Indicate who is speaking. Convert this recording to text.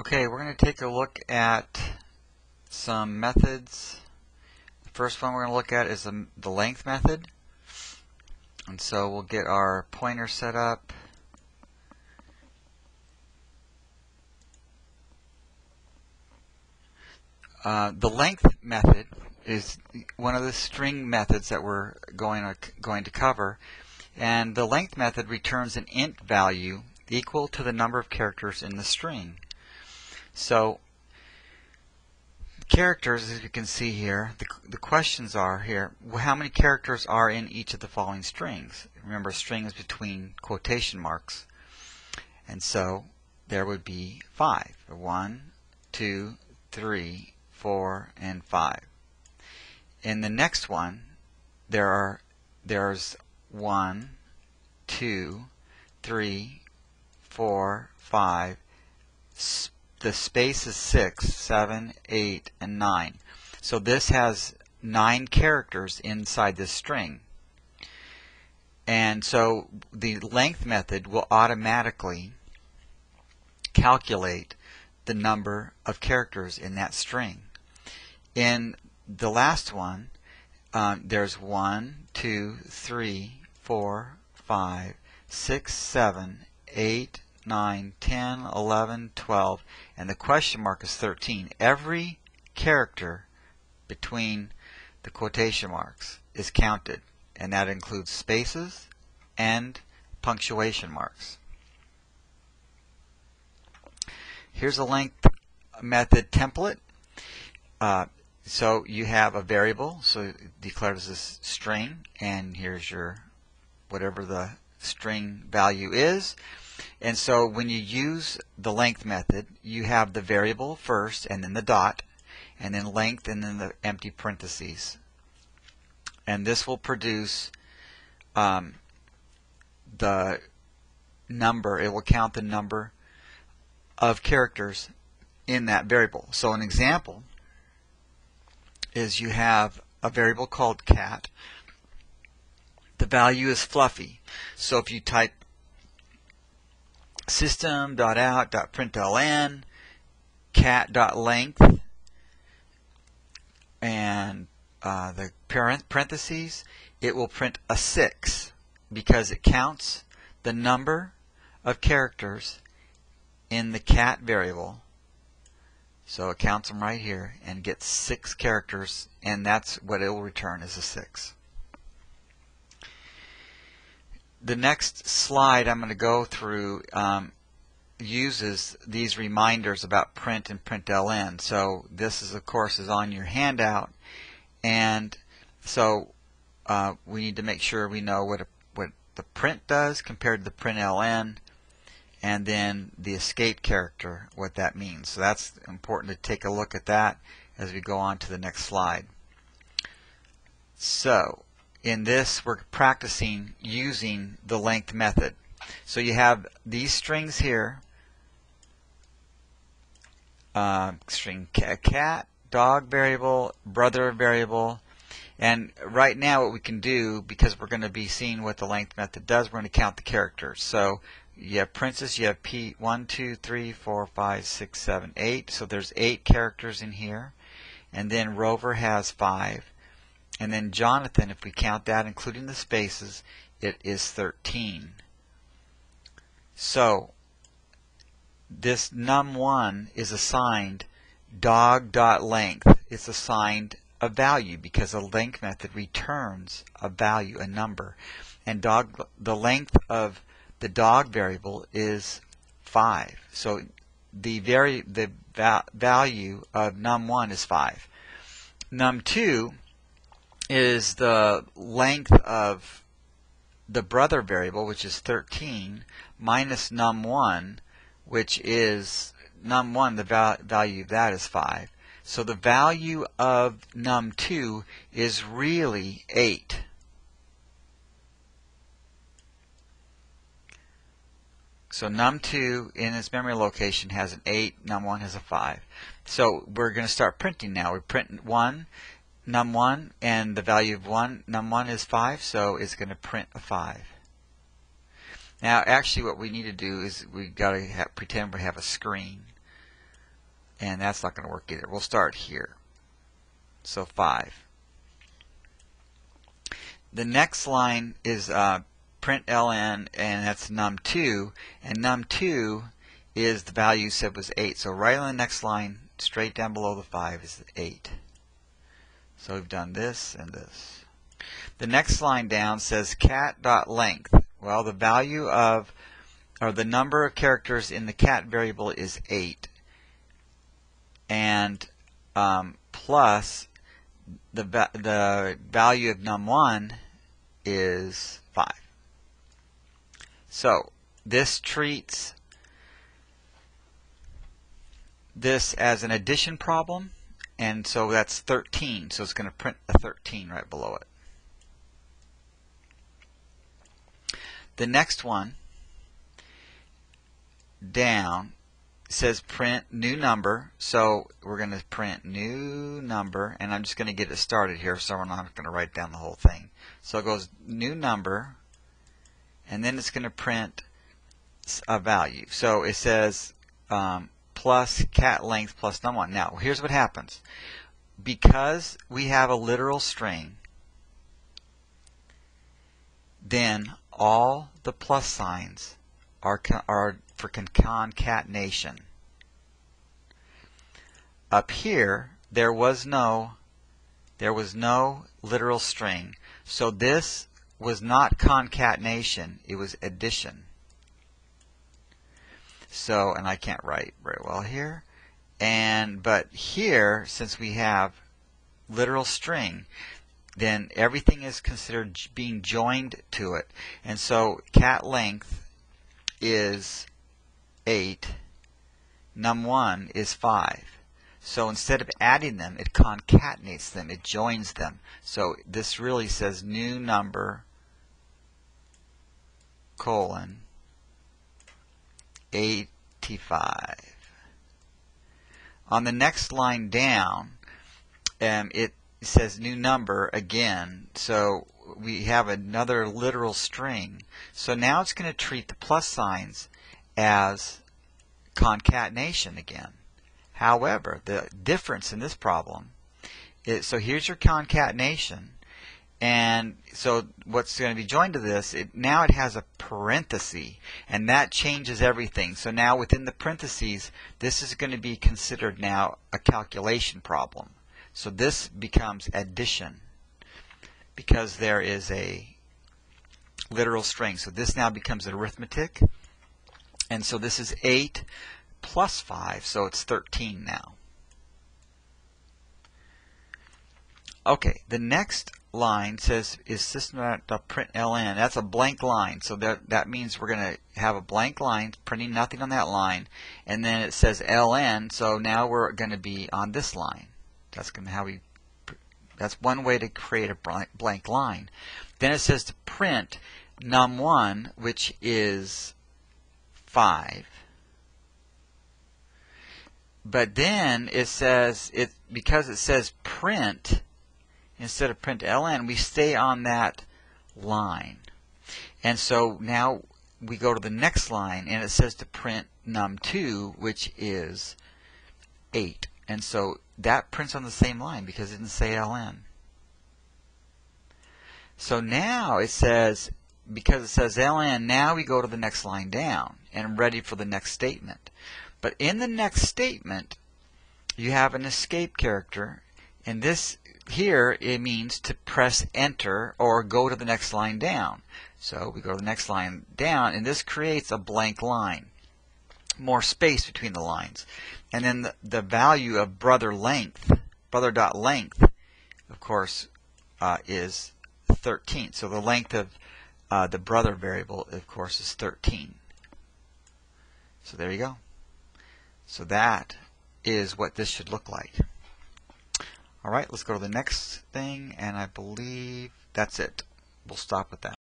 Speaker 1: Okay, we're going to take a look at some methods. The first one we're going to look at is the, the length method. And so we'll get our pointer set up. Uh, the length method is one of the string methods that we're going to, going to cover. And the length method returns an int value equal to the number of characters in the string. So characters, as you can see here, the, the questions are here, how many characters are in each of the following strings? Remember, a string is between quotation marks. And so there would be five. One, two, three, four, and five. In the next one, there are there's one, two, three, four, five. The space is six, seven, eight, and nine. So this has nine characters inside this string. And so the length method will automatically calculate the number of characters in that string. In the last one, um, there's one, two, three, four, five, six, seven, eight, nine, ten, eleven, twelve, and the question mark is 13. Every character between the quotation marks is counted, and that includes spaces and punctuation marks. Here's a length method template. Uh, so you have a variable, so declared as a string, and here's your whatever the string value is. And so when you use the length method, you have the variable first, and then the dot, and then length, and then the empty parentheses. And this will produce um, the number, it will count the number of characters in that variable. So an example is you have a variable called cat. The value is fluffy. So if you type system.out.println cat.length and uh, the parentheses, it will print a 6 because it counts the number of characters in the cat variable so it counts them right here and gets six characters, and that's what it will return is a six. The next slide I'm going to go through um, uses these reminders about print and println. So this is of course is on your handout, and so uh, we need to make sure we know what a, what the print does compared to the println and then the escape character, what that means. So that's important to take a look at that as we go on to the next slide. So in this we're practicing using the length method. So you have these strings here, uh, string cat, dog variable, brother variable, and right now what we can do, because we're going to be seeing what the length method does, we're going to count the characters. So you have princess, you have P, 1, 2, 3, 4, 5, 6, 7, 8. So there's 8 characters in here. And then Rover has 5. And then Jonathan, if we count that including the spaces, it is 13. So this num1 is assigned dog.length. It's assigned a value because the length method returns a value, a number. And dog, the length of the dog variable is 5. So the vari the va value of num1 is 5. Num2 is the length of the brother variable, which is 13, minus num1, which is num1, the val value of that is 5. So the value of num2 is really 8. So num2 in its memory location has an 8, num1 has a 5. So we're going to start printing now. We print 1, num1, and the value of 1, num1 is 5, so it's going to print a 5. Now actually what we need to do is we've got to pretend we have a screen. And that's not going to work either. We'll start here. So 5. The next line is uh, print ln, and that's num2. And num2 is the value said was 8. So right on the next line, straight down below the 5 is 8. So we've done this and this. The next line down says cat.length. Well, the value of, or the number of characters in the cat variable is 8. And um, plus the, the value of num1 is 5. So this treats this as an addition problem, and so that's 13. So it's going to print a 13 right below it. The next one down says print new number. So we're going to print new number, and I'm just going to get it started here, so I'm not going to write down the whole thing. So it goes new number, and then it's going to print a value. So it says um, plus cat length plus num1. Now, here's what happens. Because we have a literal string, then all the plus signs are, are for concatenation. Up here, there was no there was no literal string. So this was not concatenation, it was addition. So, and I can't write very well here. And, but here, since we have literal string, then everything is considered being joined to it. And so cat length is 8, num1 is 5. So instead of adding them, it concatenates them, it joins them. So this really says new number colon 85. On the next line down, um, it says new number again. So we have another literal string. So now it's going to treat the plus signs as concatenation again. However, the difference in this problem is, so here's your concatenation, and so what's going to be joined to this, it, now it has a parenthesis, and that changes everything. So now within the parentheses, this is going to be considered now a calculation problem. So this becomes addition because there is a literal string. So this now becomes arithmetic. And so this is 8 plus 5, so it's 13 now. Okay, the next line says is system.println. That's a blank line, so that, that means we're going to have a blank line, printing nothing on that line, and then it says ln, so now we're going to be on this line. That's how we. That's one way to create a blank, blank line. Then it says to print num1, which is 5. But then it says it because it says print instead of print ln, we stay on that line. And so now we go to the next line and it says to print num2, which is 8. And so that prints on the same line because it didn't say ln. So now it says, because it says ln, now we go to the next line down and ready for the next statement. But in the next statement, you have an escape character, and this here it means to press enter or go to the next line down. So we go to the next line down, and this creates a blank line. More space between the lines. And then the, the value of brother length, brother dot length, of course, uh, is 13. So the length of uh, the brother variable, of course, is 13. So there you go. So that is what this should look like. Alright, let's go to the next thing, and I believe that's it. We'll stop with that.